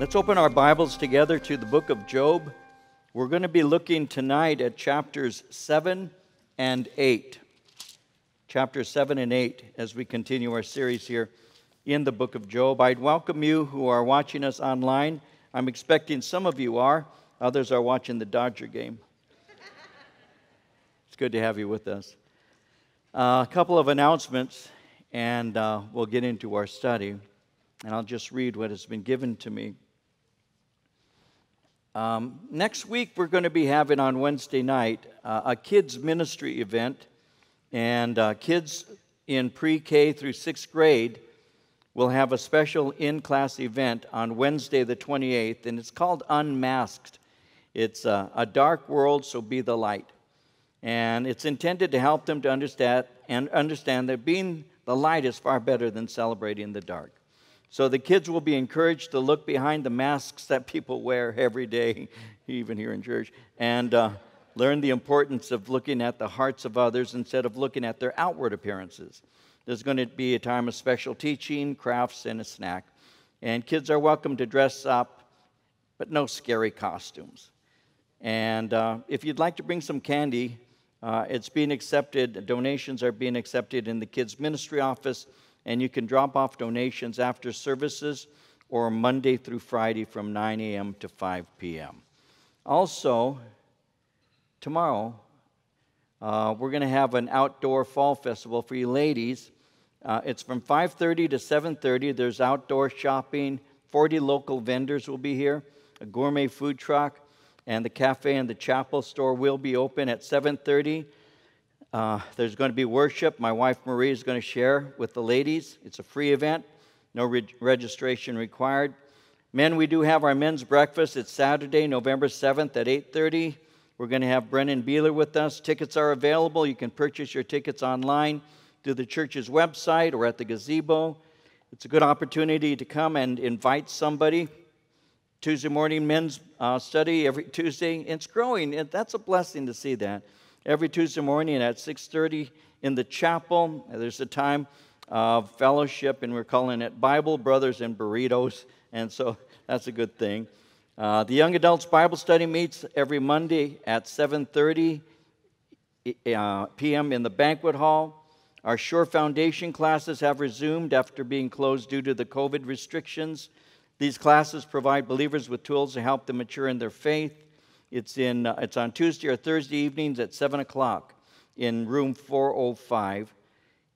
Let's open our Bibles together to the book of Job. We're going to be looking tonight at chapters 7 and 8. Chapters 7 and 8 as we continue our series here in the book of Job. I'd welcome you who are watching us online. I'm expecting some of you are, others are watching the Dodger game. it's good to have you with us. Uh, a couple of announcements, and uh, we'll get into our study. And I'll just read what has been given to me. Um, next week, we're going to be having on Wednesday night uh, a kids' ministry event, and uh, kids in pre K through sixth grade will have a special in class event on Wednesday, the 28th, and it's called Unmasked. It's uh, a dark world, so be the light. And it's intended to help them to understand and understand that being the light is far better than celebrating the dark. So the kids will be encouraged to look behind the masks that people wear every day, even here in church, and uh, learn the importance of looking at the hearts of others instead of looking at their outward appearances. There's going to be a time of special teaching, crafts, and a snack. And kids are welcome to dress up, but no scary costumes. And uh, if you'd like to bring some candy, uh, it's being accepted. Donations are being accepted in the kids' ministry office and you can drop off donations after services or Monday through Friday from 9 a.m. to 5 p.m. Also, tomorrow, uh, we're going to have an outdoor fall festival for you ladies. Uh, it's from 5.30 to 7.30. There's outdoor shopping. 40 local vendors will be here. A gourmet food truck. And the cafe and the chapel store will be open at 7.30 uh, there's going to be worship. My wife Marie is going to share with the ladies. It's a free event, no re- registration required. Men, we do have our men's breakfast. It's Saturday, November 7th at 8:30. We're going to have Brennan Beeler with us. Tickets are available. You can purchase your tickets online through the church's website or at the gazebo. It's a good opportunity to come and invite somebody. Tuesday morning men's uh, study every Tuesday. It's growing. That's a blessing to see that every Tuesday morning at 6:30 in the chapel. There's a time of fellowship, and we're calling it Bible Brothers and Burritos, and so that's a good thing. Uh, the young adults Bible study meets every Monday at 7:30 uh, p.m. in the banquet hall. Our Sure Foundation classes have resumed after being closed due to the COVID restrictions. These classes provide believers with tools to help them mature in their faith. It's, in, uh, it's on Tuesday or Thursday evenings at 7 o'clock in room 405.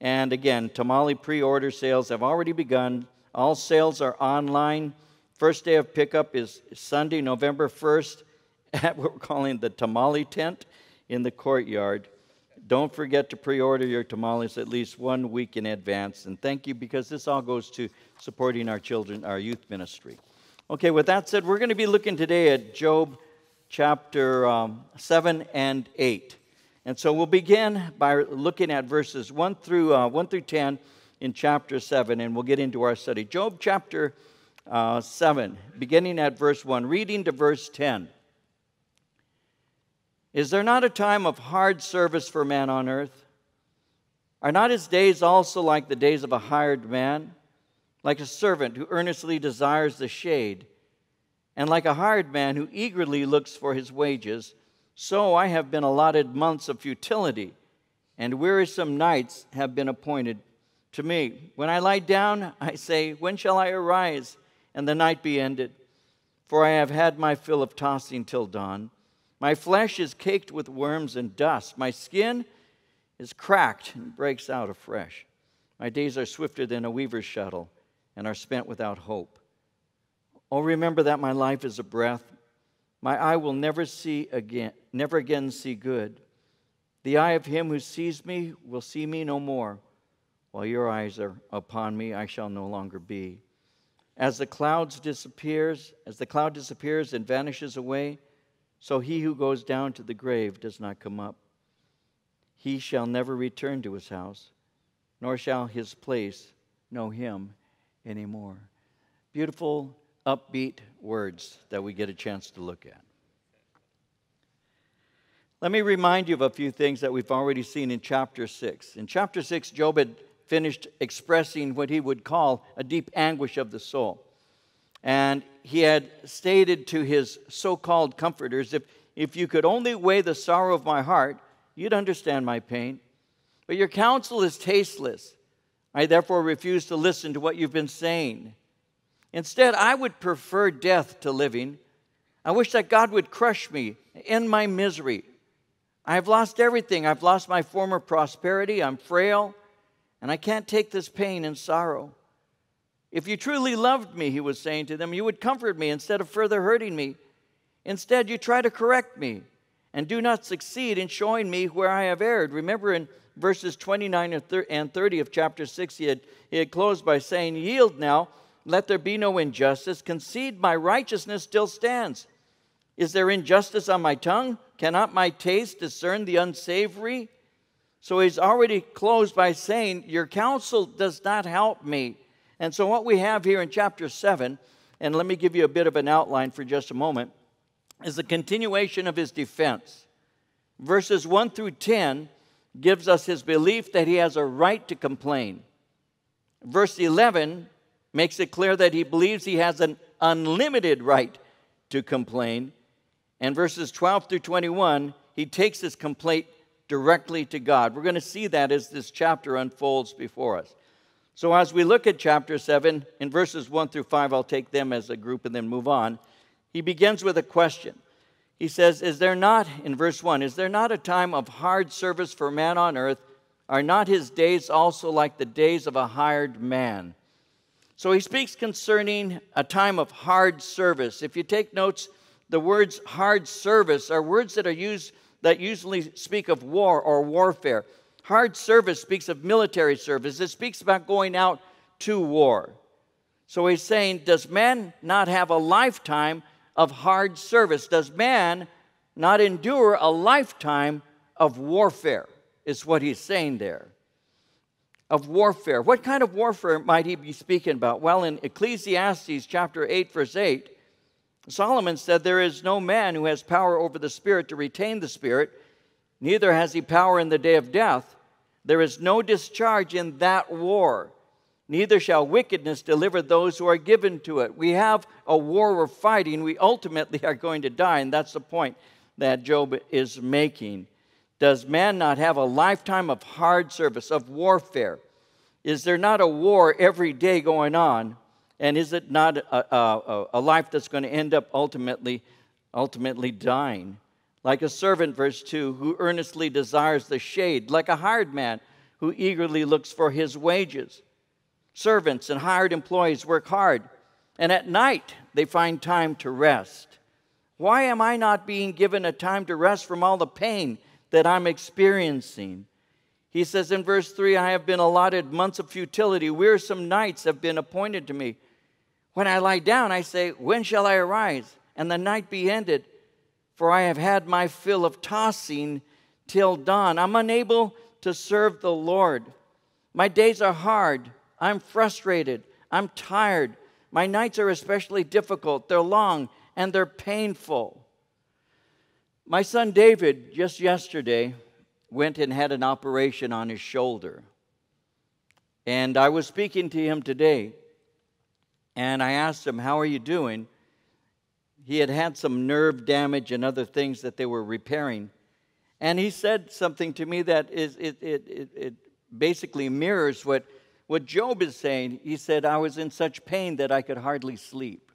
And again, tamale pre order sales have already begun. All sales are online. First day of pickup is Sunday, November 1st, at what we're calling the tamale tent in the courtyard. Don't forget to pre order your tamales at least one week in advance. And thank you because this all goes to supporting our children, our youth ministry. Okay, with that said, we're going to be looking today at Job chapter um, 7 and 8. And so we'll begin by looking at verses 1 through, uh, 1 through 10 in chapter 7, and we'll get into our study. Job chapter uh, 7, beginning at verse 1, reading to verse 10. Is there not a time of hard service for man on earth? Are not his days also like the days of a hired man, like a servant who earnestly desires the shade? And like a hired man who eagerly looks for his wages, so I have been allotted months of futility, and wearisome nights have been appointed to me. When I lie down, I say, When shall I arise and the night be ended? For I have had my fill of tossing till dawn. My flesh is caked with worms and dust. My skin is cracked and breaks out afresh. My days are swifter than a weaver's shuttle and are spent without hope. Oh, remember that my life is a breath. My eye will never see again, never again see good. The eye of him who sees me will see me no more. While your eyes are upon me, I shall no longer be. As the clouds disappears, as the cloud disappears and vanishes away, so he who goes down to the grave does not come up. He shall never return to his house, nor shall his place know him anymore. Beautiful upbeat words that we get a chance to look at. Let me remind you of a few things that we've already seen in chapter 6. In chapter 6, Job had finished expressing what he would call a deep anguish of the soul. And he had stated to his so called comforters, if, if you could only weigh the sorrow of my heart, you'd understand my pain. But your counsel is tasteless. I therefore refuse to listen to what you've been saying. Instead, I would prefer death to living. I wish that God would crush me, in my misery. I've lost everything. I've lost my former prosperity. I'm frail, and I can't take this pain and sorrow. If you truly loved me, he was saying to them, you would comfort me instead of further hurting me. Instead, you try to correct me and do not succeed in showing me where I have erred. Remember in verses 29 and 30 of chapter 6, he had, he had closed by saying, Yield now, let there be no injustice. Concede my righteousness still stands. Is there injustice on my tongue? Cannot my taste discern the unsavory? So he's already closed by saying, Your counsel does not help me. And so, what we have here in chapter 7, and let me give you a bit of an outline for just a moment, is the continuation of his defense. Verses 1 through 10 gives us his belief that he has a right to complain. Verse 11 makes it clear that he believes he has an unlimited right to complain. And verses 12 through 21, he takes his complaint directly to God. We're going to see that as this chapter unfolds before us. So, as we look at chapter 7, in verses 1 through 5, I'll take them as a group and then move on. He begins with a question. He says, Is there not, in verse 1, is there not a time of hard service for man on earth? Are not his days also like the days of a hired man? So he speaks concerning a time of hard service. If you take notes, the words hard service are words that are used that usually speak of war or warfare. Hard service speaks of military service, it speaks about going out to war. So he's saying, Does man not have a lifetime of hard service? Does man not endure a lifetime of warfare? Is what he's saying there. Of warfare. What kind of warfare might he be speaking about? Well, in Ecclesiastes chapter 8, verse 8, Solomon said, There is no man who has power over the Spirit to retain the Spirit, neither has he power in the day of death. There is no discharge in that war, neither shall wickedness deliver those who are given to it. We have a war we're fighting. We ultimately are going to die, and that's the point that Job is making. Does man not have a lifetime of hard service, of warfare? Is there not a war every day going on? And is it not a, a, a life that's going to end up ultimately, ultimately dying? Like a servant, verse 2, who earnestly desires the shade, like a hired man who eagerly looks for his wages. Servants and hired employees work hard, and at night they find time to rest. Why am I not being given a time to rest from all the pain that I'm experiencing? He says in verse 3 I have been allotted months of futility, wearisome nights have been appointed to me. When I lie down, I say, When shall I arise and the night be ended? For I have had my fill of tossing till dawn. I'm unable to serve the Lord. My days are hard. I'm frustrated. I'm tired. My nights are especially difficult. They're long and they're painful. My son David, just yesterday, went and had an operation on his shoulder. And I was speaking to him today and I asked him, How are you doing? He had had some nerve damage and other things that they were repairing. And he said something to me that is, it, it, it, it basically mirrors what, what Job is saying. He said, I was in such pain that I could hardly sleep.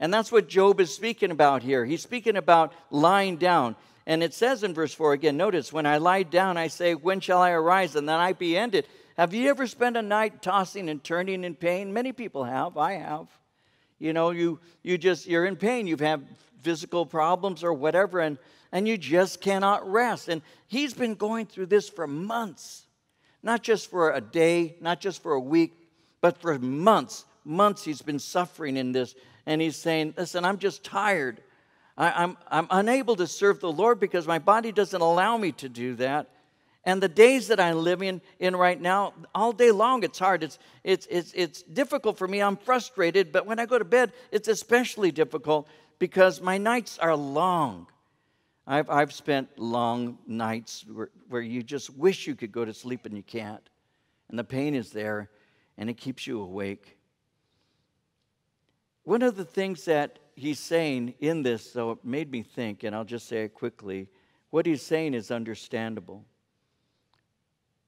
And that's what Job is speaking about here. He's speaking about lying down. And it says in verse 4 again, notice, when I lie down, I say, When shall I arise and the night be ended? Have you ever spent a night tossing and turning in pain? Many people have. I have. You know, you, you just, you're in pain. You've had physical problems or whatever, and, and you just cannot rest. And he's been going through this for months, not just for a day, not just for a week, but for months. Months he's been suffering in this. And he's saying, Listen, I'm just tired. I, I'm, I'm unable to serve the Lord because my body doesn't allow me to do that. And the days that I'm living in right now, all day long, it's hard. It's, it's, it's, it's difficult for me. I'm frustrated. But when I go to bed, it's especially difficult because my nights are long. I've, I've spent long nights where, where you just wish you could go to sleep and you can't. And the pain is there and it keeps you awake. One of the things that he's saying in this, though, it made me think, and I'll just say it quickly. What he's saying is understandable.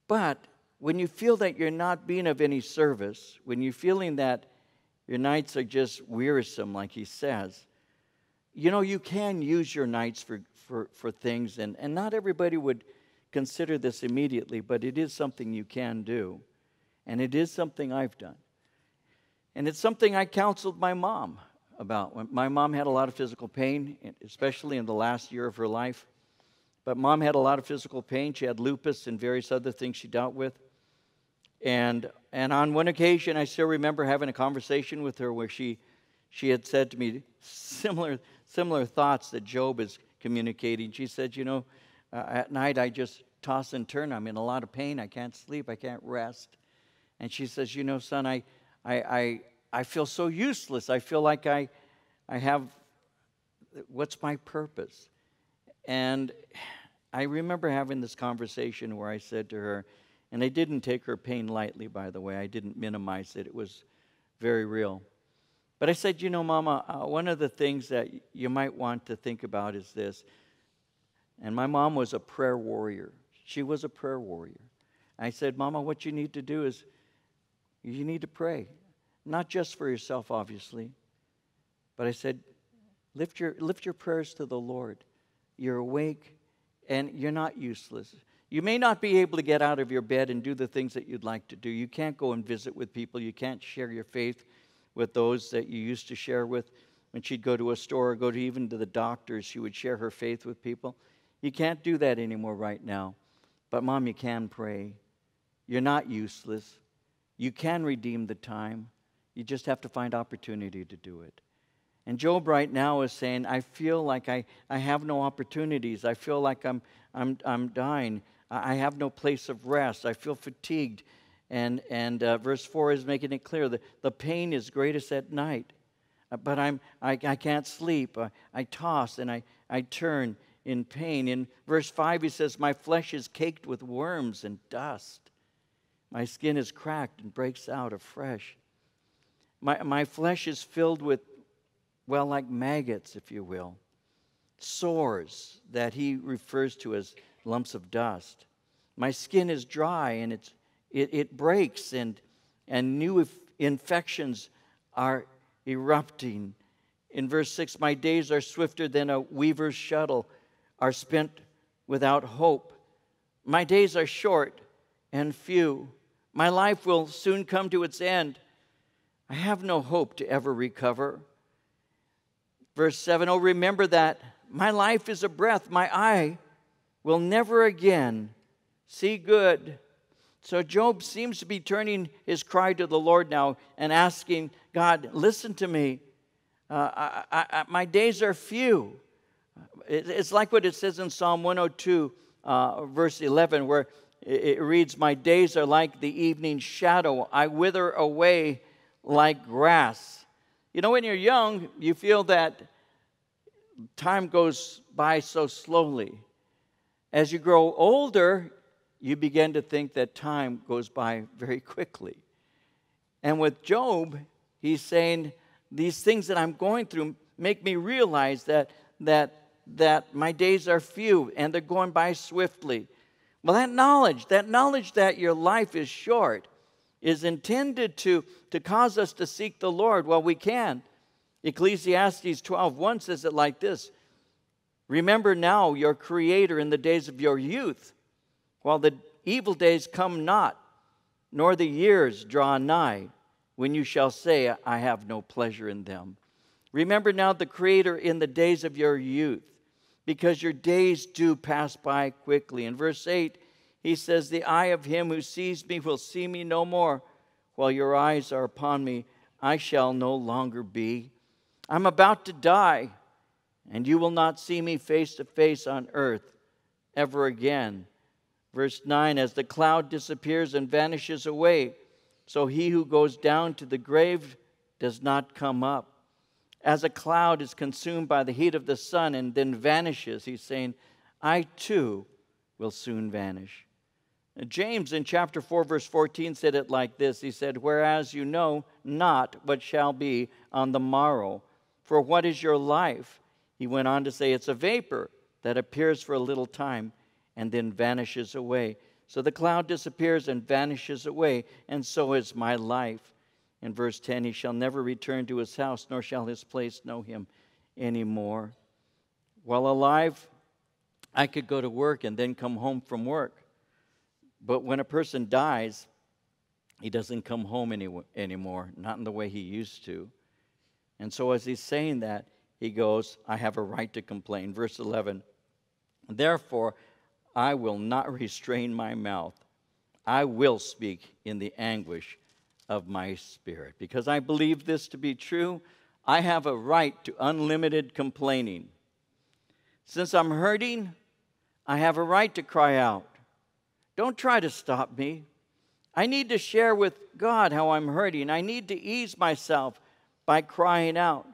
But when you feel that you're not being of any service, when you're feeling that your nights are just wearisome, like he says, you know, you can use your nights for, for, for things, and, and not everybody would consider this immediately, but it is something you can do. And it is something I've done. And it's something I counseled my mom about. My mom had a lot of physical pain, especially in the last year of her life. But mom had a lot of physical pain. She had lupus and various other things she dealt with. And, and on one occasion, I still remember having a conversation with her where she, she had said to me similar, similar thoughts that Job is communicating. She said, You know, uh, at night I just toss and turn. I'm in a lot of pain. I can't sleep. I can't rest. And she says, You know, son, I, I, I, I feel so useless. I feel like I, I have, what's my purpose? And I remember having this conversation where I said to her, and I didn't take her pain lightly, by the way, I didn't minimize it, it was very real. But I said, you know, Mama, uh, one of the things that you might want to think about is this. And my mom was a prayer warrior. She was a prayer warrior. I said, Mama, what you need to do is you need to pray. Not just for yourself, obviously. But I said, lift your, lift your prayers to the Lord. You're awake and you're not useless. You may not be able to get out of your bed and do the things that you'd like to do. You can't go and visit with people. You can't share your faith with those that you used to share with. When she'd go to a store or go to even to the doctors, she would share her faith with people. You can't do that anymore right now. But, Mom, you can pray. You're not useless. You can redeem the time. You just have to find opportunity to do it. And Job right now is saying, I feel like I, I have no opportunities. I feel like I'm, I'm, I'm dying. I have no place of rest. I feel fatigued. And, and uh, verse 4 is making it clear that the pain is greatest at night. Uh, but I'm, I, I can't sleep. I, I toss and I, I turn in pain. In verse 5, he says, My flesh is caked with worms and dust. My skin is cracked and breaks out afresh. My, my flesh is filled with, well, like maggots, if you will, sores that he refers to as lumps of dust. My skin is dry and it's, it, it breaks, and, and new infections are erupting. In verse 6, my days are swifter than a weaver's shuttle, are spent without hope. My days are short and few. My life will soon come to its end. I have no hope to ever recover. Verse 7 Oh, remember that my life is a breath, my eye will never again see good. So Job seems to be turning his cry to the Lord now and asking God, listen to me. Uh, I, I, my days are few. It's like what it says in Psalm 102, uh, verse 11, where it reads, My days are like the evening shadow. I wither away like grass. You know, when you're young, you feel that time goes by so slowly. As you grow older, you begin to think that time goes by very quickly. And with Job, he's saying, These things that I'm going through make me realize that, that, that my days are few and they're going by swiftly. Well, that knowledge, that knowledge that your life is short, is intended to, to cause us to seek the Lord while we can. Ecclesiastes 1 says it like this Remember now your Creator in the days of your youth, while the evil days come not, nor the years draw nigh, when you shall say, I have no pleasure in them. Remember now the Creator in the days of your youth because your days do pass by quickly. In verse 8, he says, The eye of him who sees me will see me no more. While your eyes are upon me, I shall no longer be. I'm about to die, and you will not see me face to face on earth ever again. Verse 9 As the cloud disappears and vanishes away, so he who goes down to the grave does not come up as a cloud is consumed by the heat of the sun and then vanishes, he's saying, I too will soon vanish. James in chapter 4, verse 14 said it like this He said, Whereas you know not what shall be on the morrow, for what is your life? He went on to say, It's a vapor that appears for a little time and then vanishes away. So the cloud disappears and vanishes away, and so is my life. In verse 10, he shall never return to his house, nor shall his place know him anymore. While alive, I could go to work and then come home from work. But when a person dies, he doesn't come home any, anymore, not in the way he used to. And so, as he's saying that, he goes, I have a right to complain. Verse 11 Therefore, I will not restrain my mouth. I will speak in the anguish of my spirit. Because I believe this to be true, I have a right to unlimited complaining. Since I'm hurting, I have a right to cry out. Don't try to stop me. I need to share with God how I'm hurting. I need to ease myself by crying out.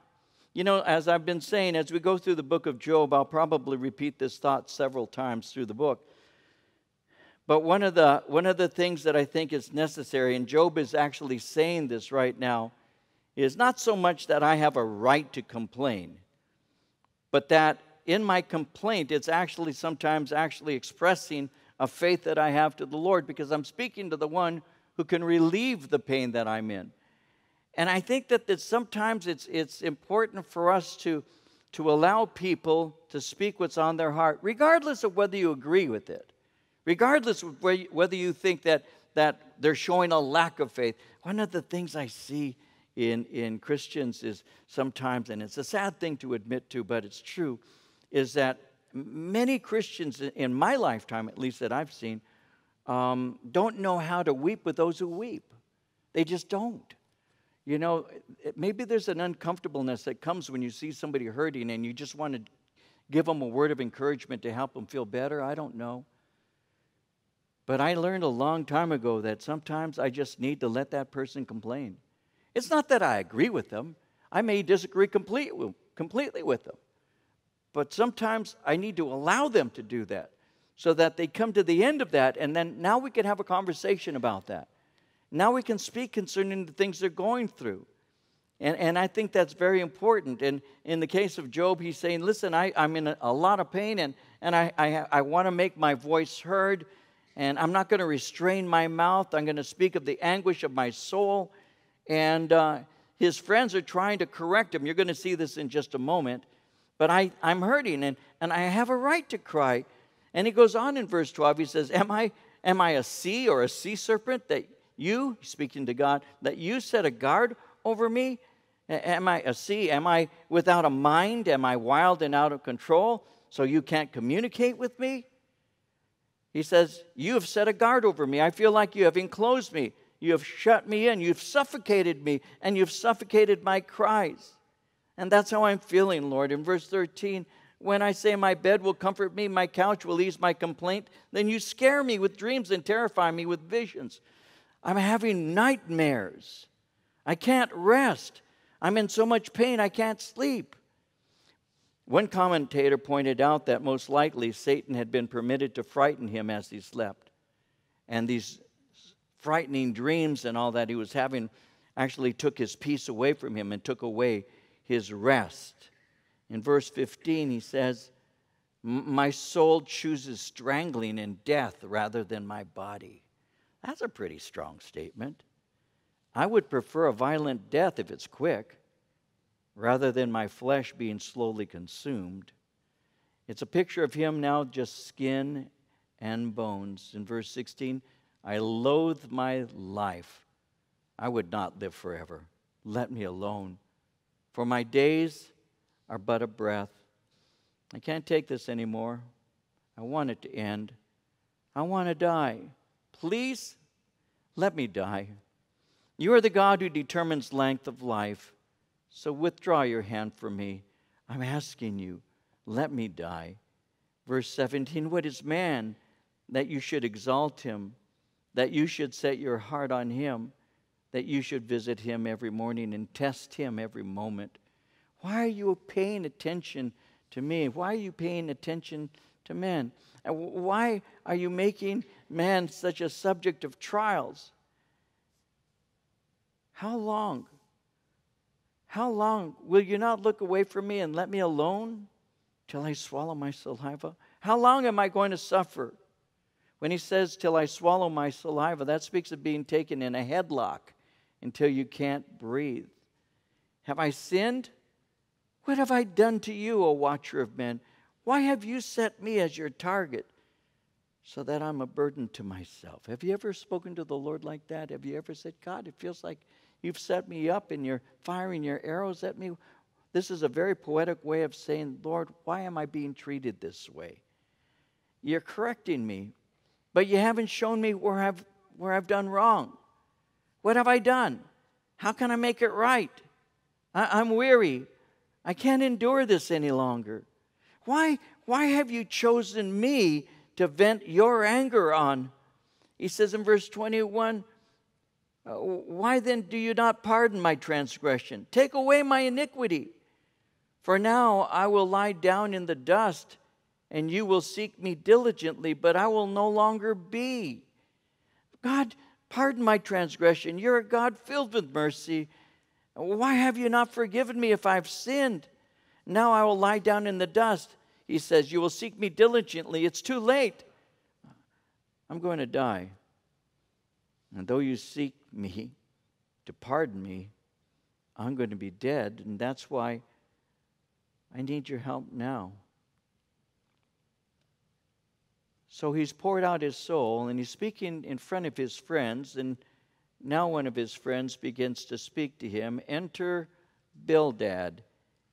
You know, as I've been saying, as we go through the book of Job, I'll probably repeat this thought several times through the book. But one of the, one of the things that I think is necessary, and Job is actually saying this right now, is not so much that I have a right to complain, but that in my complaint, it's actually sometimes actually expressing a faith that I have to the Lord because I'm speaking to the one who can relieve the pain that I'm in. And I think that, that sometimes it's, it's important for us to, to allow people to speak what's on their heart, regardless of whether you agree with it, regardless of whether you think that, that they're showing a lack of faith. One of the things I see in, in Christians is sometimes, and it's a sad thing to admit to, but it's true, is that many Christians in my lifetime, at least that I've seen, um, don't know how to weep with those who weep. They just don't. You know, maybe there's an uncomfortableness that comes when you see somebody hurting and you just want to give them a word of encouragement to help them feel better. I don't know. But I learned a long time ago that sometimes I just need to let that person complain. It's not that I agree with them, I may disagree complete, completely with them. But sometimes I need to allow them to do that so that they come to the end of that, and then now we can have a conversation about that. Now we can speak concerning the things they're going through. And, and I think that's very important. And in the case of Job, he's saying, Listen, I, I'm in a, a lot of pain and, and I, I, I want to make my voice heard. And I'm not going to restrain my mouth. I'm going to speak of the anguish of my soul. And uh, his friends are trying to correct him. You're going to see this in just a moment. But I, I'm hurting and, and I have a right to cry. And he goes on in verse 12, he says, Am I, am I a sea or a sea serpent that you, speaking to God, that you set a guard over me? Am I a sea? Am I without a mind? Am I wild and out of control so you can't communicate with me? He says, You have set a guard over me. I feel like you have enclosed me. You have shut me in. You've suffocated me, and you've suffocated my cries. And that's how I'm feeling, Lord. In verse 13, when I say my bed will comfort me, my couch will ease my complaint, then you scare me with dreams and terrify me with visions. I'm having nightmares. I can't rest. I'm in so much pain I can't sleep. One commentator pointed out that most likely Satan had been permitted to frighten him as he slept. And these frightening dreams and all that he was having actually took his peace away from him and took away his rest. In verse 15, he says, My soul chooses strangling and death rather than my body. That's a pretty strong statement. I would prefer a violent death if it's quick, rather than my flesh being slowly consumed. It's a picture of him now just skin and bones. In verse 16, I loathe my life. I would not live forever. Let me alone. For my days are but a breath. I can't take this anymore. I want it to end. I want to die. Please let me die. You are the God who determines length of life. So withdraw your hand from me. I'm asking you, let me die. Verse 17 What is man that you should exalt him, that you should set your heart on him? that you should visit him every morning and test him every moment. Why are you paying attention to me? Why are you paying attention to men? And why are you making man such a subject of trials? How long? How long will you not look away from me and let me alone till I swallow my saliva? How long am I going to suffer? When he says, till I swallow my saliva, that speaks of being taken in a headlock until you can't breathe. Have I sinned? What have I done to you, O watcher of men? Why have you set me as your target so that I'm a burden to myself? Have you ever spoken to the Lord like that? Have you ever said, God, it feels like you've set me up and you're firing your arrows at me? This is a very poetic way of saying, Lord, why am I being treated this way? You're correcting me, but you haven't shown me where I've, where I've done wrong. What have I done? How can I make it right? I, I'm weary. I can't endure this any longer. Why, why have you chosen me to vent your anger on? He says in verse 21 uh, Uh, why then do you not pardon my transgression? Take away my iniquity. For now I will lie down in the dust, and you will seek me diligently, but I will no longer be. God, pardon my transgression. You're a God filled with mercy why have you not forgiven me if I've sinned? Now I will lie down in the dust. He says, You will seek me diligently. It's too late. I'm going to die. And though you seek me to pardon me, I'm going to be dead. And that's why I need your help now. So he's poured out his soul and he's speaking in front of his friends. And now one of his friends begins to speak to him. Enter Bildad.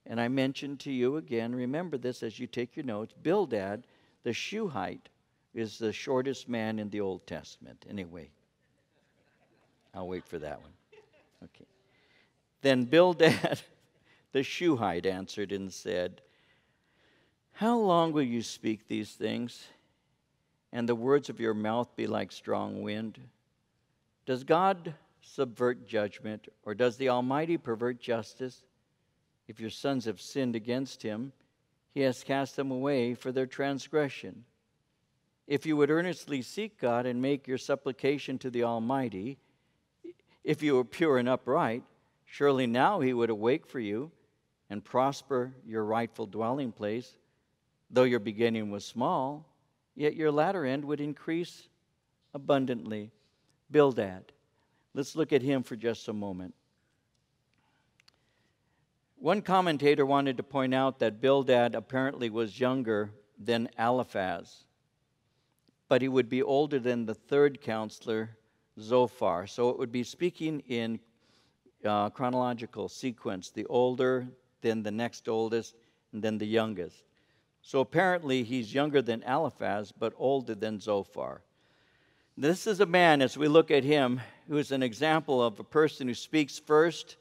And I mentioned to you again, remember this as you take your notes Bildad, the Shuhite, is the shortest man in the Old Testament. Anyway, I'll wait for that one. Okay. Then Bildad, the Shuhite, answered and said, How long will you speak these things, and the words of your mouth be like strong wind? Does God subvert judgment, or does the Almighty pervert justice? If your sons have sinned against him, he has cast them away for their transgression. If you would earnestly seek God and make your supplication to the Almighty, if you were pure and upright, surely now he would awake for you and prosper your rightful dwelling place. Though your beginning was small, yet your latter end would increase abundantly. Bildad. Let's look at him for just a moment. One commentator wanted to point out that Bildad apparently was younger than Eliphaz, but he would be older than the third counselor, Zophar. So it would be speaking in uh, chronological sequence the older, then the next oldest, and then the youngest. So apparently he's younger than Eliphaz, but older than Zophar. This is a man, as we look at him, who is an example of a person who speaks first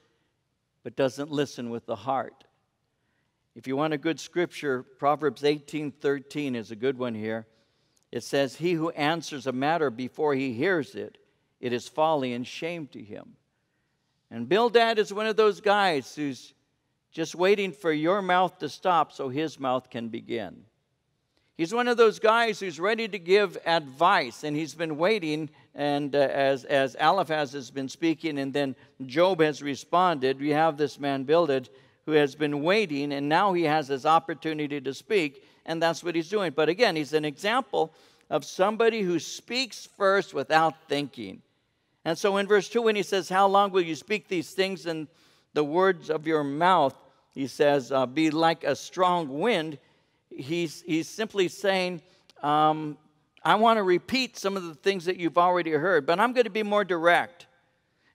but doesn't listen with the heart. If you want a good scripture, Proverbs 18:13 is a good one here. It says, "He who answers a matter before he hears it, it is folly and shame to him." And Bildad is one of those guys who's just waiting for your mouth to stop so his mouth can begin. He's one of those guys who's ready to give advice, and he's been waiting. And uh, as, as Eliphaz has been speaking, and then Job has responded, we have this man Bildad who has been waiting, and now he has his opportunity to speak, and that's what he's doing. But again, he's an example of somebody who speaks first without thinking. And so in verse 2, when he says, How long will you speak these things in the words of your mouth? He says, uh, Be like a strong wind he's, he's simply saying, um, I want to repeat some of the things that you've already heard, but I'm going to be more direct.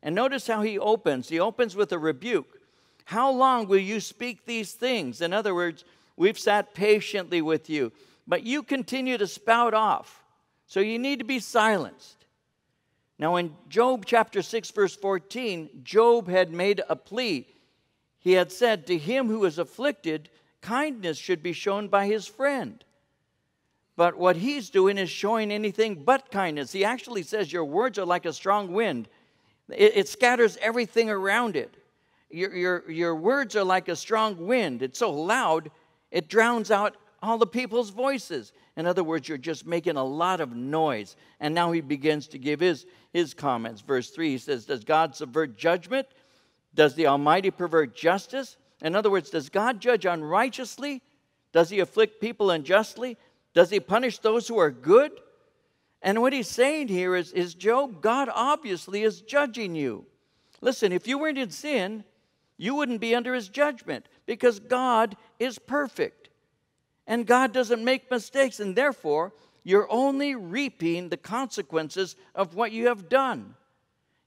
And notice how he opens. He opens with a rebuke. How long will you speak these things? In other words, we've sat patiently with you, but you continue to spout off. So you need to be silenced. Now, in Job chapter 6, verse 14, Job had made a plea. He had said, To him who is afflicted, kindness should be shown by his friend. But what he's doing is showing anything but kindness. He actually says, Your words are like a strong wind, it, it scatters everything around it. Your, your, your words are like a strong wind. It's so loud, it drowns out all the people's voices. In other words, you're just making a lot of noise. And now he begins to give his, his comments. Verse 3 he says, Does God subvert judgment? Does the Almighty pervert justice? In other words, does God judge unrighteously? Does he afflict people unjustly? Does he punish those who are good? And what he's saying here is, is Job, God obviously is judging you. Listen, if you weren't in sin, you wouldn't be under his judgment because God is perfect. And God doesn't make mistakes, and therefore, you're only reaping the consequences of what you have done.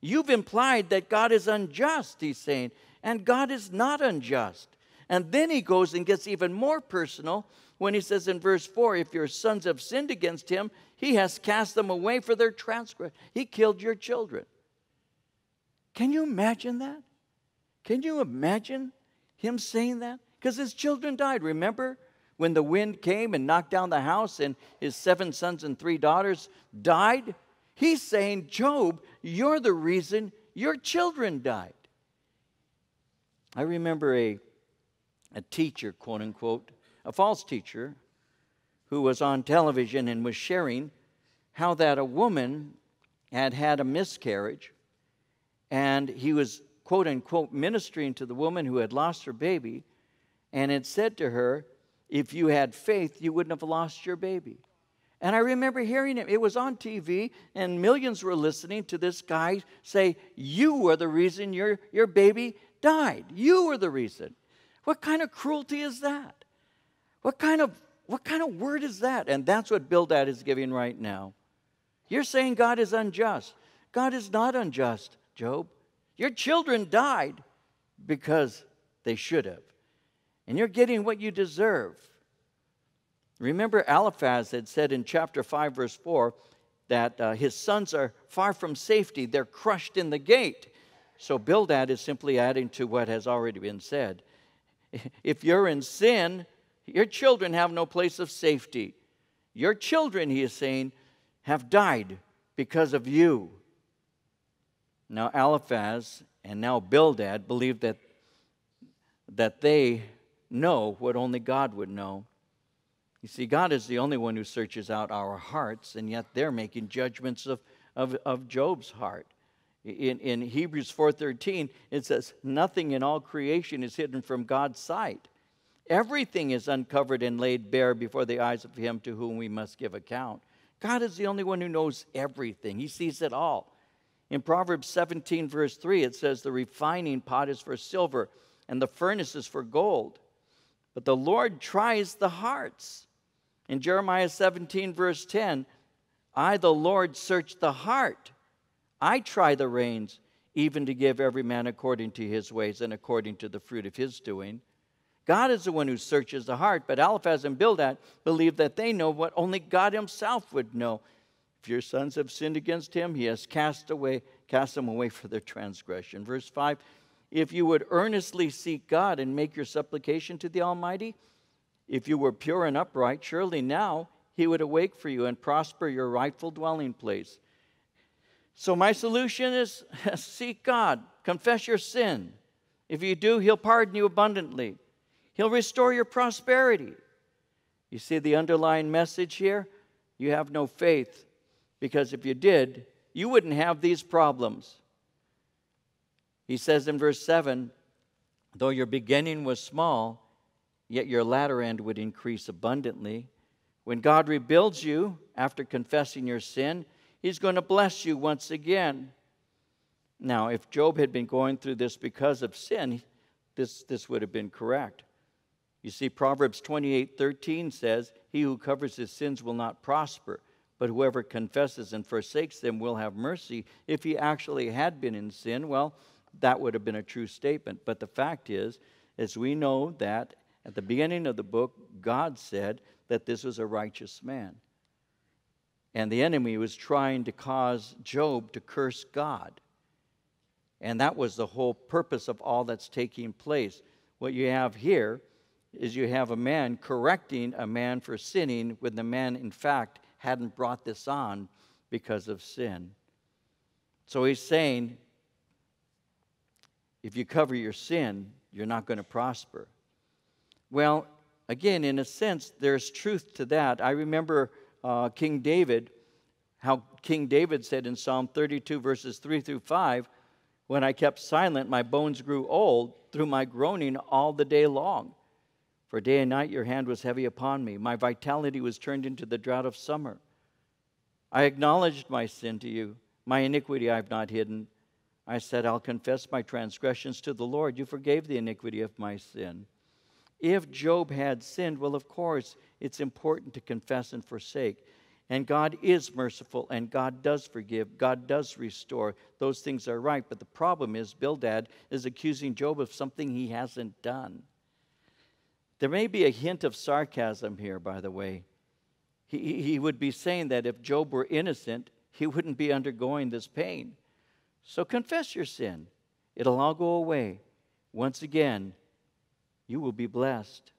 You've implied that God is unjust, he's saying, and God is not unjust. And then he goes and gets even more personal when he says in verse 4 if your sons have sinned against him, he has cast them away for their transgression. He killed your children. Can you imagine that? Can you imagine him saying that? Because his children died. Remember when the wind came and knocked down the house and his seven sons and three daughters died? He's saying, Job, you're the reason your children died. I remember a, a teacher, quote unquote, a false teacher, who was on television and was sharing how that a woman had had a miscarriage and he was quote unquote ministering to the woman who had lost her baby and had said to her, If you had faith, you wouldn't have lost your baby. And I remember hearing it. It was on TV, and millions were listening to this guy say, You were the reason your, your baby died. You were the reason. What kind of cruelty is that? What kind of what kind of word is that? And that's what Bildad is giving right now. You're saying God is unjust. God is not unjust, Job. Your children died because they should have. And you're getting what you deserve. Remember, Eliphaz had said in chapter 5, verse 4, that uh, his sons are far from safety, they're crushed in the gate. So Bildad is simply adding to what has already been said. If you're in sin, your children have no place of safety. Your children, he is saying, have died because of you. Now, Eliphaz and now Bildad believe that, that they know what only God would know. You see, God is the only one who searches out our hearts, and yet they're making judgments of, of, of Job's heart. In, in Hebrews 4.13, it says, Nothing in all creation is hidden from God's sight. Everything is uncovered and laid bare before the eyes of him to whom we must give account. God is the only one who knows everything, He sees it all. In Proverbs 17, verse 3, it says, The refining pot is for silver, and the furnace is for gold. But the Lord tries the hearts. In Jeremiah 17, verse 10, I, the Lord, search the heart. I try the reins, even to give every man according to his ways and according to the fruit of his doing. God is the one who searches the heart, but Eliphaz and Bildad believe that they know what only God himself would know. If your sons have sinned against him, he has cast away, cast them away for their transgression. Verse 5 If you would earnestly seek God and make your supplication to the Almighty, if you were pure and upright, surely now he would awake for you and prosper your rightful dwelling place. So, my solution is seek God, confess your sin. If you do, he'll pardon you abundantly, he'll restore your prosperity. You see the underlying message here? You have no faith because if you did, you wouldn't have these problems. He says in verse 7 though your beginning was small, yet your latter end would increase abundantly. When God rebuilds you after confessing your sin, He's going to bless you once again. Now, if Job had been going through this because of sin, this, this would have been correct. You see, Proverbs 28 13 says, He who covers his sins will not prosper, but whoever confesses and forsakes them will have mercy. If he actually had been in sin, well, that would have been a true statement. But the fact is, as we know that at the beginning of the book, God said that this was a righteous man. And the enemy was trying to cause Job to curse God. And that was the whole purpose of all that's taking place. What you have here is you have a man correcting a man for sinning when the man, in fact, hadn't brought this on because of sin. So he's saying, if you cover your sin, you're not going to prosper. Well, again, in a sense, there's truth to that. I remember uh, King David, how King David said in Psalm 32, verses 3 through 5, When I kept silent, my bones grew old through my groaning all the day long. For day and night your hand was heavy upon me. My vitality was turned into the drought of summer. I acknowledged my sin to you. My iniquity I have not hidden. I said, I'll confess my transgressions to the Lord. You forgave the iniquity of my sin. If Job had sinned, well, of course, it's important to confess and forsake. And God is merciful and God does forgive. God does restore. Those things are right. But the problem is, Bildad is accusing Job of something he hasn't done. There may be a hint of sarcasm here, by the way. He, he would be saying that if Job were innocent, he wouldn't be undergoing this pain. So confess your sin, it'll all go away. Once again, you will be blessed.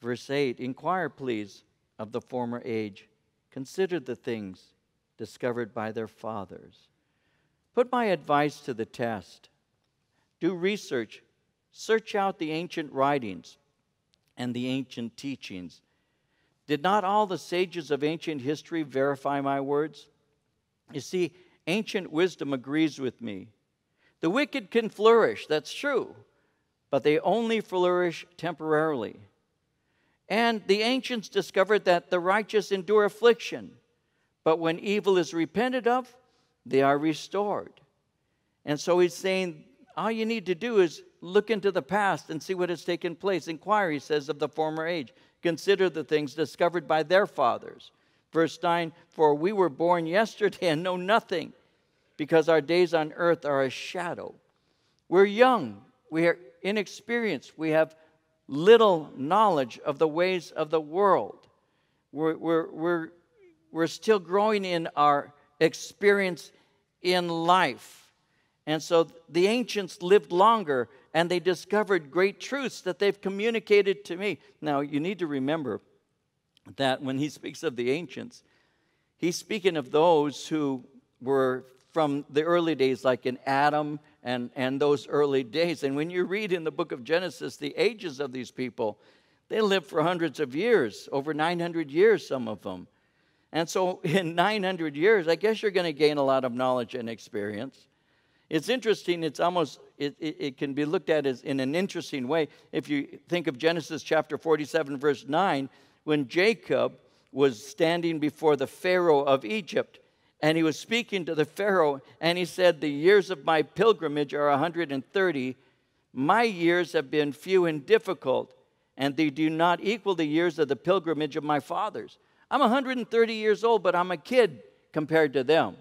Verse 8 Inquire, please, of the former age. Consider the things discovered by their fathers. Put my advice to the test. Do research. Search out the ancient writings and the ancient teachings. Did not all the sages of ancient history verify my words? You see, ancient wisdom agrees with me. The wicked can flourish, that's true, but they only flourish temporarily. And the ancients discovered that the righteous endure affliction, but when evil is repented of, they are restored. And so he's saying all you need to do is look into the past and see what has taken place. Inquire, he says, of the former age. Consider the things discovered by their fathers. Verse 9 For we were born yesterday and know nothing, because our days on earth are a shadow. We're young, we are inexperienced, we have little knowledge of the ways of the world. We're, we're, we're, we're still growing in our experience in life. And so the ancients lived longer and they discovered great truths that they've communicated to me. Now, you need to remember that when he speaks of the ancients, he's speaking of those who were from the early days, like in Adam and, and those early days. And when you read in the book of Genesis the ages of these people, they lived for hundreds of years, over 900 years, some of them. And so, in 900 years, I guess you're going to gain a lot of knowledge and experience. It's interesting, it's almost, it, it, it, can be looked at as in an interesting way. If you think of Genesis chapter 47, verse 9, when Jacob was standing before the Pharaoh of Egypt, and he was speaking to the Pharaoh, and he said, The years of my pilgrimage are 130. My years have been few and difficult, and they do not equal the years of the pilgrimage of my fathers. I'm 130 years old, but I'm a kid compared to them.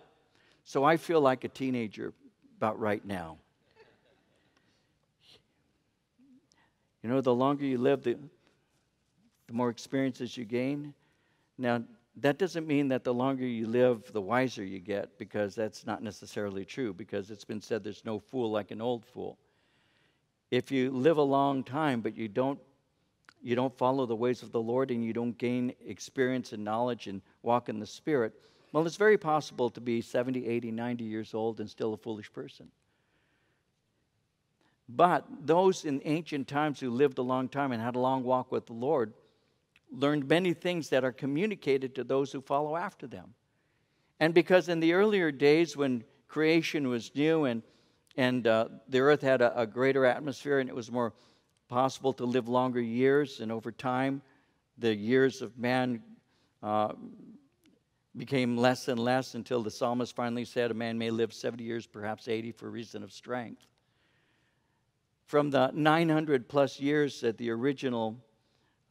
So I feel like a teenager about right now. You know, the longer you live, the, the more experiences you gain. Now, that doesn't mean that the longer you live, the wiser you get, because that's not necessarily true, because it's been said there's no fool like an old fool. If you live a long time, but you don't you don't follow the ways of the Lord and you don't gain experience and knowledge and walk in the Spirit, well, it's very possible to be 70, 80, 90 years old and still a foolish person. But those in ancient times who lived a long time and had a long walk with the Lord, learned many things that are communicated to those who follow after them. And because in the earlier days when creation was new and, and uh, the earth had a, a, greater atmosphere and it was more possible to live longer years, and over time, the years of man uh, became less and less until the psalmist finally said, A man may live 70 years, perhaps 80, for reason of strength. From the 900 plus years that the original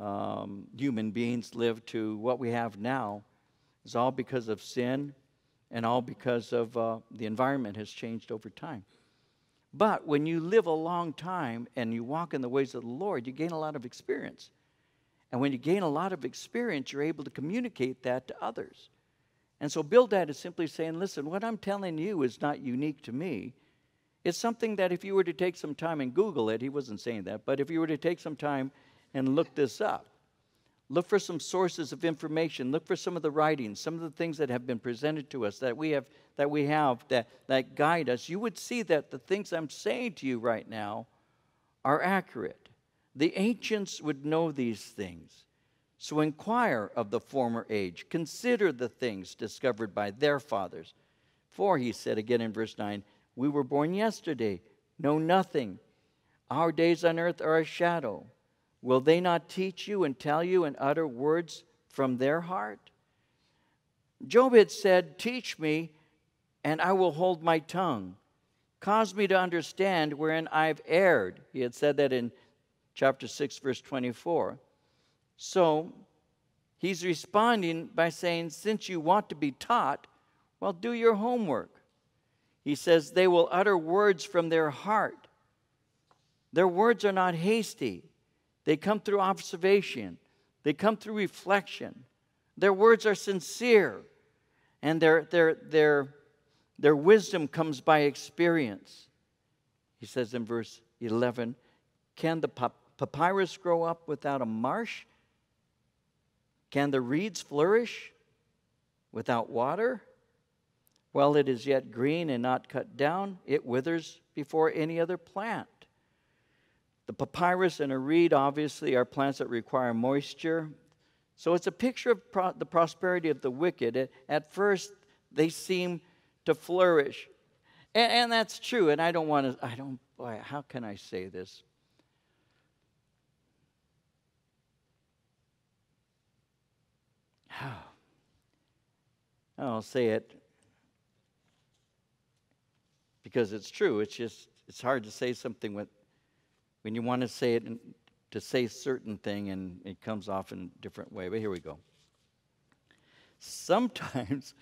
um, human beings live to what we have now is all because of sin and all because of uh, the environment has changed over time. But when you live a long time and you walk in the ways of the Lord, you gain a lot of experience. And when you gain a lot of experience, you're able to communicate that to others. And so Bildad is simply saying, listen, what I'm telling you is not unique to me. It's something that if you were to take some time and Google it, he wasn't saying that, but if you were to take some time and look this up. Look for some sources of information. Look for some of the writings, some of the things that have been presented to us that we have that we have that, that guide us. You would see that the things I'm saying to you right now are accurate. The ancients would know these things. So inquire of the former age. Consider the things discovered by their fathers. For, he said again in verse 9, we were born yesterday, know nothing. Our days on earth are a shadow. Will they not teach you and tell you and utter words from their heart? Job had said, Teach me, and I will hold my tongue. Cause me to understand wherein I've erred. He had said that in chapter 6, verse 24. So he's responding by saying, Since you want to be taught, well, do your homework. He says, They will utter words from their heart. Their words are not hasty, they come through observation, they come through reflection. Their words are sincere, and their, their, their, their wisdom comes by experience. He says in verse 11 Can the papyrus grow up without a marsh? Can the reeds flourish without water? While it is yet green and not cut down, it withers before any other plant. The papyrus and a reed, obviously, are plants that require moisture. So it's a picture of pro- the prosperity of the wicked. At first, they seem to flourish. And, and that's true. And I don't want to, I don't, boy, how can I say this? I'll say it because it's true. It's just, it's hard to say something with, when you want to say it to say certain thing and it comes off in a different way. But here we go. Sometimes,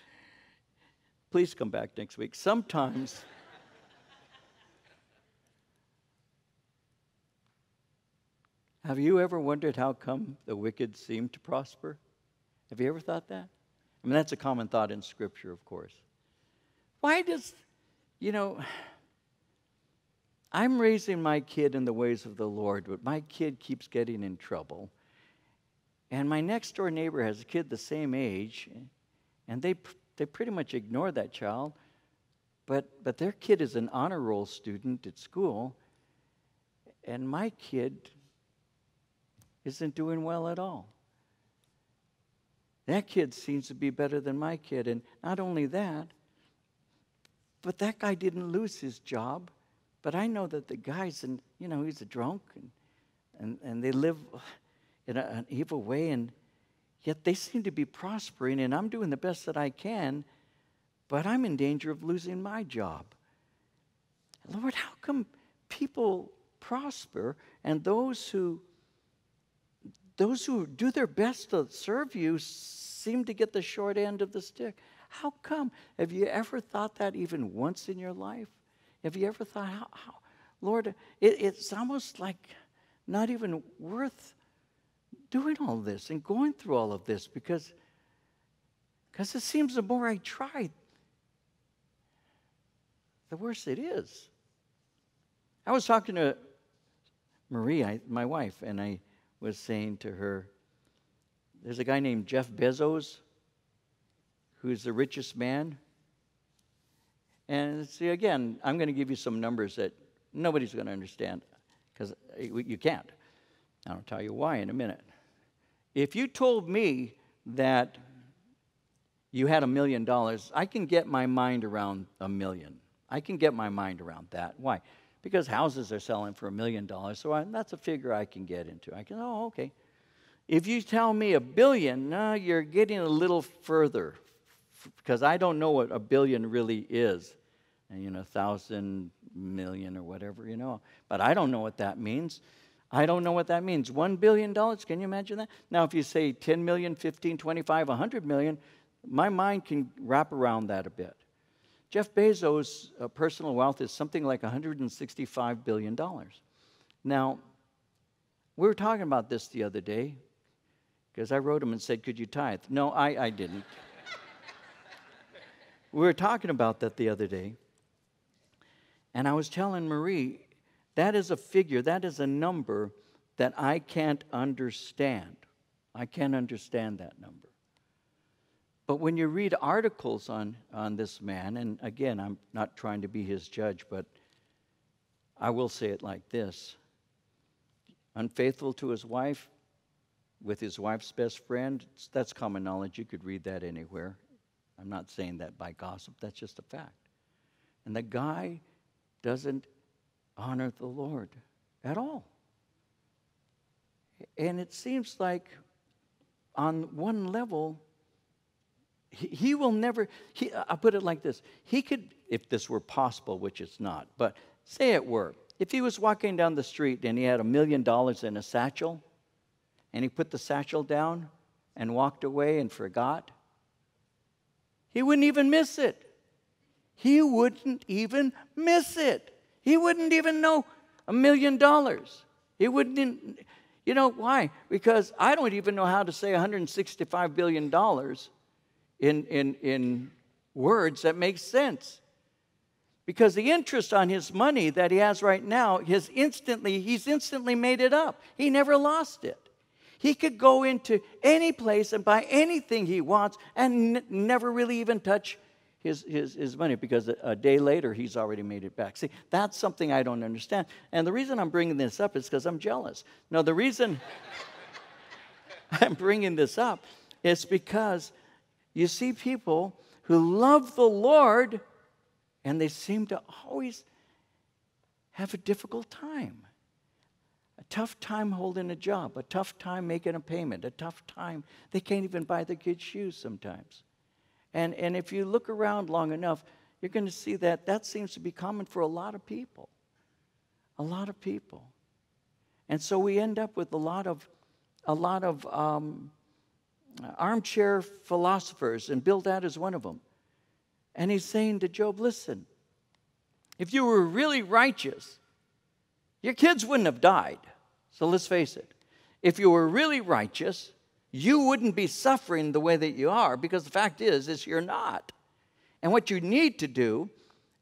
please come back next week. Sometimes, have you ever wondered how come the wicked seem to prosper? Have you ever thought that? I mean, that's a common thought in Scripture, of course. Why does, you know, I'm raising my kid in the ways of the Lord, but my kid keeps getting in trouble. And my next door neighbor has a kid the same age, and they, they pretty much ignore that child. But, but their kid is an honor roll student at school, and my kid isn't doing well at all. That kid seems to be better than my kid. And not only that, but that guy didn't lose his job. But I know that the guy's, and you know, he's a drunk and, and, and they live in a, an evil way, and yet they seem to be prospering, and I'm doing the best that I can, but I'm in danger of losing my job. Lord, how come people prosper and those who those who do their best to serve you seem to get the short end of the stick. How come? Have you ever thought that even once in your life? Have you ever thought, how, how Lord, it, it's almost like not even worth doing all this and going through all of this because because it seems the more I try, the worse it is. I was talking to Marie, my wife, and I was saying to her, There's a guy named Jeff Bezos who's the richest man. And see, again, I'm going to give you some numbers that nobody's going to understand because you can't. I'll tell you why in a minute. If you told me that you had a million dollars, I can get my mind around a million. I can get my mind around that. Why? because houses are selling for a million dollars. So I, that's a figure I can get into. I can, oh, okay. If you tell me a billion, no, you're getting a little further because I don't know what a billion really is. And, you know, thousand million or whatever, you know. But I don't know what that means. I don't know what that means. One billion dollars, can you imagine that? Now, if you say 10 million, 15, 25, 100 million, my mind can wrap around that a bit. Jeff Bezos' uh, personal wealth is something like $165 billion. Now, we were talking about this the other day because I wrote him and said, Could you tithe? No, I, I didn't. We were talking about that the other day. And I was telling Marie, that is a figure, that is a number that I can't understand. I can't understand that number. But when you read articles on, on this man, and again, I'm not trying to be his judge, but I will say it like this unfaithful to his wife, with his wife's best friend. That's common knowledge. You could read that anywhere. I'm not saying that by gossip, that's just a fact. And the guy doesn't honor the Lord at all. And it seems like, on one level, he, he will never, he, I'll put it like this. He could, if this were possible, which it's not, but say it were, if he was walking down the street and he had a million dollars in a satchel, and he put the satchel down and walked away and forgot, he wouldn't even miss it. He wouldn't even miss it. He wouldn't even know a million dollars. He wouldn't, you know, why? Because I don't even know how to say $165 billion in, in, in words that make sense. Because the interest on his money that he has right now, his instantly, he's instantly made it up. He never lost it. He could go into any place and buy anything he wants and n- never really even touch his, his, his money because a, a, day later he's already made it back. See, that's something I don't understand. And the reason I'm bringing this up is because I'm jealous. No, the reason I'm bringing this up is because you see people who love the Lord and they seem to always have a difficult time. Tough time holding a job, a tough time making a payment, a tough time. They can't even buy their kids shoes sometimes. And, and if you look around long enough, you're going to see that that seems to be common for a lot of people. A lot of people. And so we end up with a lot of, a lot of um, armchair philosophers, and Bildad is one of them. And he's saying to Job, listen, if you were really righteous, your kids wouldn't have died. So let's face it. If you were really righteous, you wouldn't be suffering the way that you are because the fact is is you're not. And what you need to do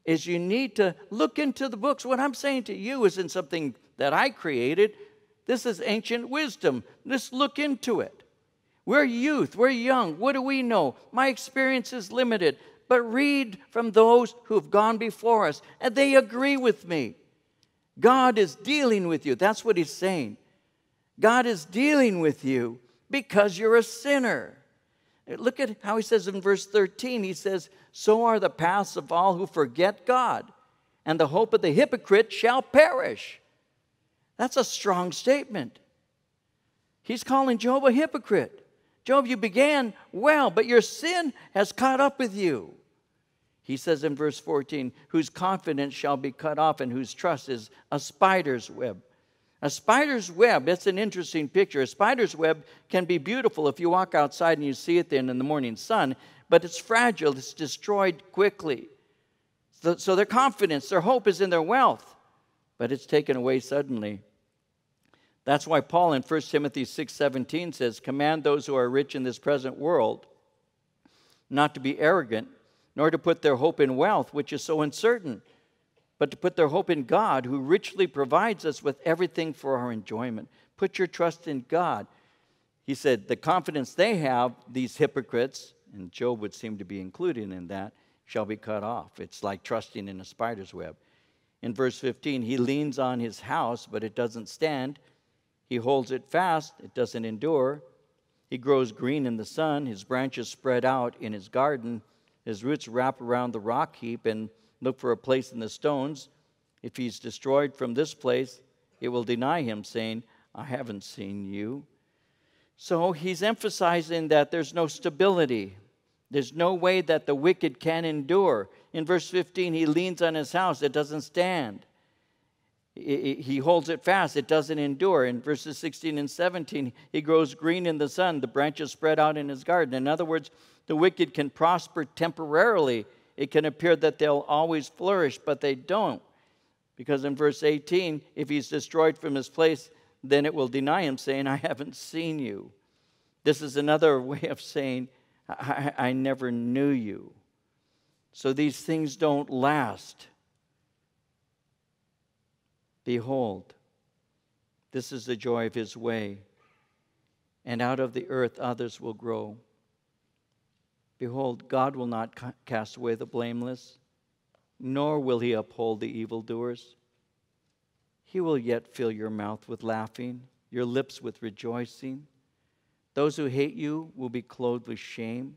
is you need to look into the books. What I'm saying to you isn't something that I created. This is ancient wisdom. Just look into it. We're youth, we're young. What do we know? My experience is limited but read from those who've gone before us, and they agree with me. God is dealing with you. That's what he's saying. God is dealing with you because you're a sinner. Look at how he says in verse 13 he says, So are the paths of all who forget God, and the hope of the hypocrite shall perish. That's a strong statement. He's calling Job a hypocrite. Job, you began well, but your sin has caught up with you. He says in verse 14, whose confidence shall be cut off and whose trust is a spider's web. A spider's web, it's an interesting picture. A spider's web can be beautiful if you walk outside and you see it then in the morning sun, but it's fragile, it's destroyed quickly. So, so their confidence, their hope is in their wealth, but it's taken away suddenly. That's why Paul in 1 Timothy 6:17 says, "Command those who are rich in this present world not to be arrogant, nor to put their hope in wealth, which is so uncertain, but to put their hope in God, who richly provides us with everything for our enjoyment. Put your trust in God." He said, "The confidence they have, these hypocrites, and Job would seem to be included in that, shall be cut off. It's like trusting in a spider's web." In verse 15, he leans on his house, but it doesn't stand. He holds it fast, it doesn't endure. He grows green in the sun, his branches spread out in his garden, his roots wrap around the rock heap and look for a place in the stones. If he's destroyed from this place, it will deny him, saying, I haven't seen you. So he's emphasizing that there's no stability. There's no way that the wicked can endure. In verse 15, he leans on his house, it doesn't stand he holds it fast, it doesn't endure. In verses 16 and 17, he grows green in the sun, the branches spread out in his garden. In other words, the wicked can prosper temporarily. It can appear that they'll always flourish, but they don't. Because in verse 18, if he's destroyed from his place, then it will deny him, saying, I haven't seen you. This is another way of saying, I, I never knew you. So these things don't last. Behold, this is the joy of his way, and out of the earth others will grow. Behold, God will not cast away the blameless, nor will he uphold the evildoers. he will yet fill your mouth with laughing, your lips with rejoicing. Those who hate you will be clothed with shame,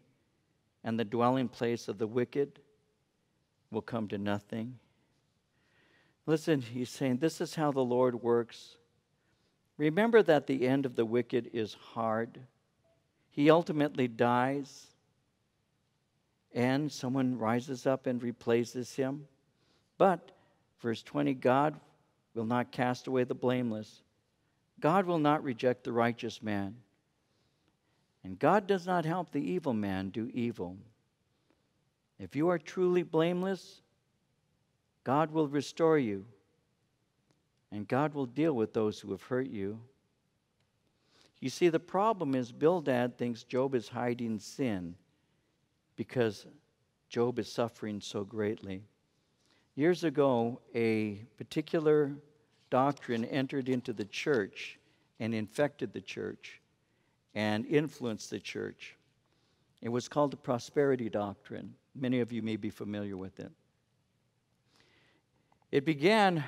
and the dwelling place of the wicked will come to nothing. Listen, he's saying, This is how the Lord works. Remember that the end of the wicked is hard. He ultimately dies, and someone rises up and replaces him. But, verse 20, God will not cast away the blameless. God will not reject the righteous man. And God does not help the evil man do evil. If you are truly blameless, God will restore you, and God will deal with those who have hurt you. You see, the problem is Bildad thinks Job is hiding sin because Job is suffering so greatly. Years ago, a particular doctrine entered into the church and infected the church and influenced the church. It was called the prosperity doctrine. Many of you may be familiar with it. It began,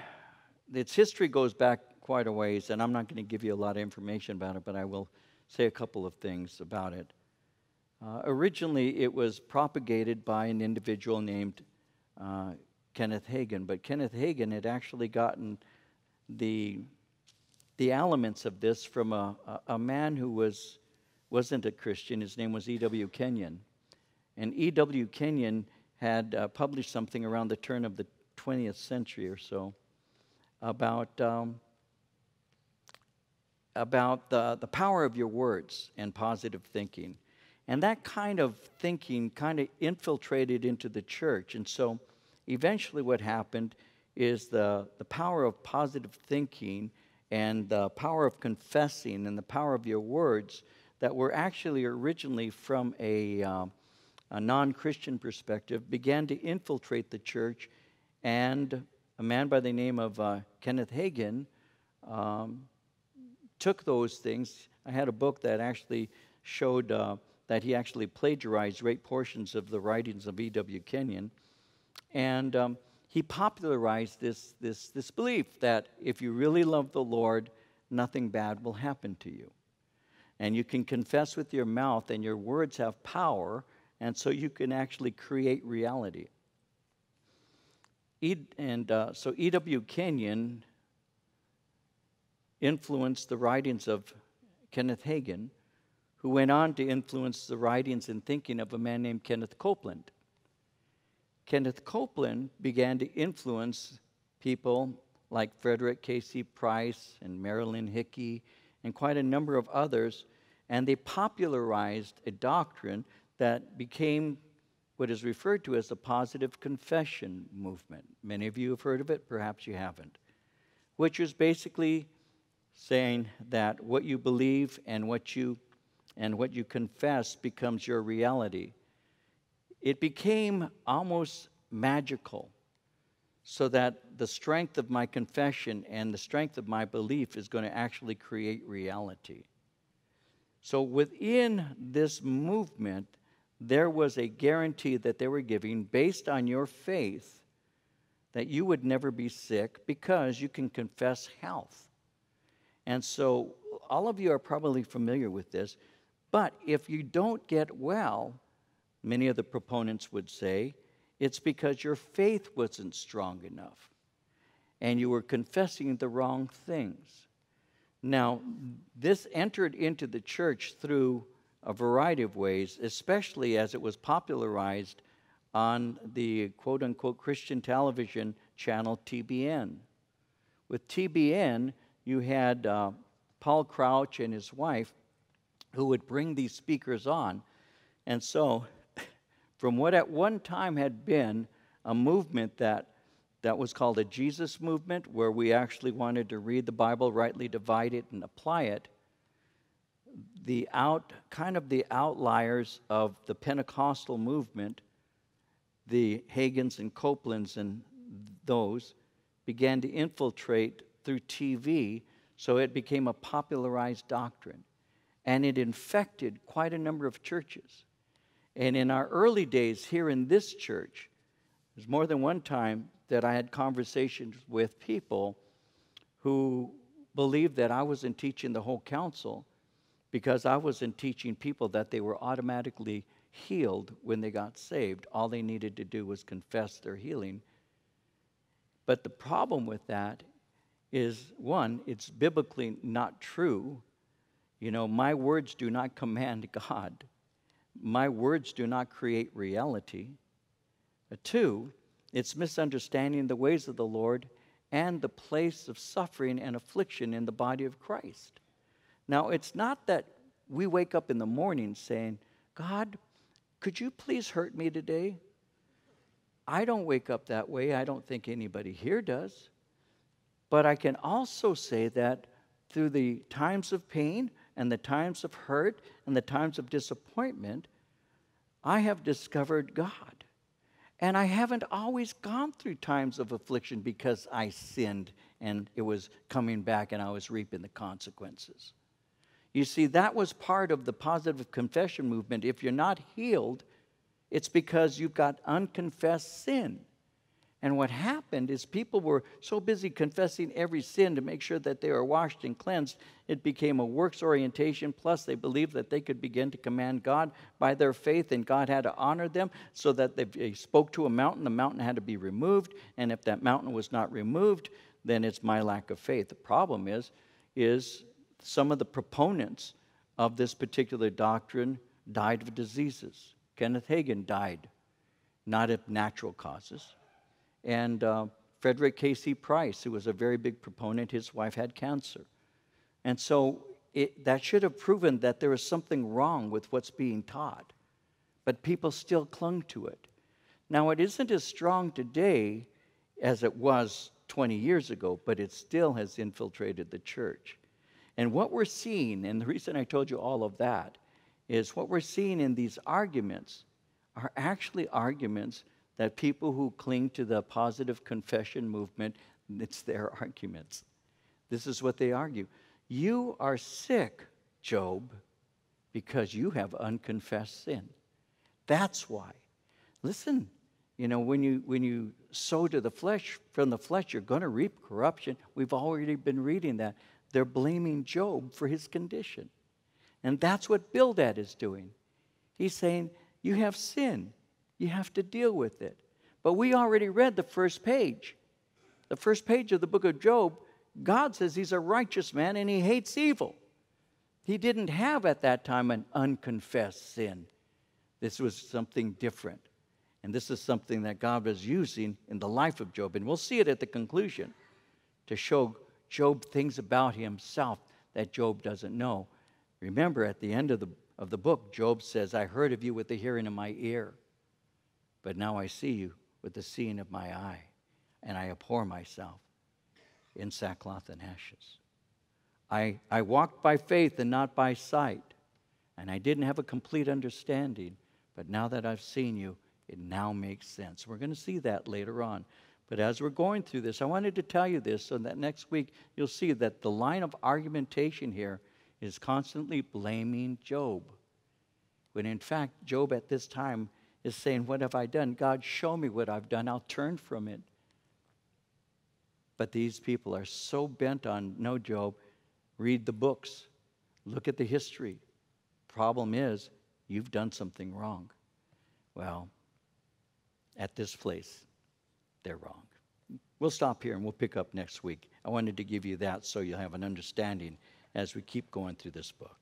its history goes back quite a ways, and I'm not going to give you a lot of information about it, but I will say a couple of things about it. Uh, originally, it was propagated by an individual named uh, Kenneth Hagin, but Kenneth Hagin had actually gotten the, the elements of this from a, a, a man who was, wasn't a Christian. His name was E.W. Kenyon. And E.W. Kenyon had uh, published something around the turn of the 20th century or so about, um, about the, the power of your words and positive thinking. And that kind of thinking kind of infiltrated into the church. And so eventually, what happened is the, the power of positive thinking and the power of confessing and the power of your words that were actually originally from a, uh, a non Christian perspective began to infiltrate the church. And a man by the name of uh, Kenneth Hagin um, took those things. I had a book that actually showed uh, that he actually plagiarized great portions of the writings of E.W. Kenyon. And um, he popularized this, this, this belief that if you really love the Lord, nothing bad will happen to you. And you can confess with your mouth, and your words have power, and so you can actually create reality. E, and uh, so E.W. Kenyon influenced the writings of Kenneth Hagin, who went on to influence the writings and thinking of a man named Kenneth Copeland. Kenneth Copeland began to influence people like Frederick K.C. Price and Marilyn Hickey and quite a number of others, and they popularized a doctrine that became what is referred to as the positive confession movement. Many of you have heard of it, perhaps you haven't, which is basically saying that what you believe and what you and what you confess becomes your reality it became almost magical so that the strength of my confession and the strength of my belief is going to actually create reality. So within this movement, there was a guarantee that they were giving based on your faith that you would never be sick because you can confess health. And so all of you are probably familiar with this, but if you don't get well, Many of the proponents would say it's because your faith wasn't strong enough and you were confessing the wrong things. Now, this entered into the church through a variety of ways, especially as it was popularized on the quote unquote Christian television channel TBN. With TBN, you had uh, Paul Crouch and his wife who would bring these speakers on. And so from what at one time had been a movement that, that was called a Jesus movement, where we actually wanted to read the Bible, rightly divide it, and apply it. The out, kind of the outliers of the Pentecostal movement, the Hagins and Copelands and those, began to infiltrate through TV, so it became a popularized doctrine. And it infected quite a number of churches. And in our early days here in this church, there's more than one time that I had conversations with people who believed that I wasn't teaching the whole counsel because I wasn't teaching people that they were automatically healed when they got saved. All they needed to do was confess their healing. But the problem with that is one, it's biblically not true. You know, my words do not command God, my words do not create reality. Uh, two, it's misunderstanding the ways of the Lord and the place of suffering and affliction in the body of Christ. Now, it's not that we wake up in the morning saying, God, could you please hurt me today? I don't wake up that way. I don't think anybody here does. But I can also say that through the times of pain and the times of hurt and the times of disappointment, I have discovered God. And I haven't always gone through times of affliction because I sinned and it was coming back and I was reaping the consequences. You see, that was part of the positive confession movement. If you're not healed, it's because you've got unconfessed sin. And what happened is people were so busy confessing every sin to make sure that they were washed and cleansed, it became a works orientation. Plus, they believed that they could begin to command God by their faith, and God had to honor them so that if they spoke to a mountain, the mountain had to be removed. And if that mountain was not removed, then it's my lack of faith. The problem is, is some of the proponents of this particular doctrine died of diseases. Kenneth Hagin died, not of natural causes and uh, Frederick K.C. Price, who was a very big proponent, his wife had cancer. And so it, that should have proven that there is something wrong with what's being taught. But people still clung to it. Now, it isn't as strong today as it was 20 years ago, but it still has infiltrated the church. And what we're seeing, and the reason I told you all of that, is what we're seeing in these arguments are actually arguments that people who cling to the positive confession movement, it's their arguments. This is what they argue. You are sick, Job, because you have unconfessed sin. That's why. Listen, you know, when you when you sow to the flesh from the flesh, you're going to reap corruption. We've already been reading that. They're blaming Job for his condition. And that's what Bildad is doing. He's saying, You have sin. You have to deal with it. But we already read the first page. The first page of the book of Job, God says he's a righteous man and he hates evil. He didn't have at that time an unconfessed sin. This was something different. And this is something that God was using in the life of Job. And we'll see it at the conclusion to show Job things about himself that Job doesn't know. Remember, at the end of the, of the book, Job says, I heard of you with the hearing of my ear but now I see you with the seeing of my eye, and I abhor myself in sackcloth and ashes. I, I walked by faith and not by sight, and I didn't have a complete understanding, but now that I've seen you, it now makes sense. We're going to see that later on. But as we're going through this, I wanted to tell you this so that next week you'll see that the line of argumentation here is constantly blaming Job. When in fact, Job at this time is saying, What have I done? God, show me what I've done. I'll turn from it. But these people are so bent on, no, Job, read the books, look at the history. Problem is, you've done something wrong. Well, at this place, they're wrong. We'll stop here and we'll pick up next week. I wanted to give you that so you'll have an understanding as we keep going through this book.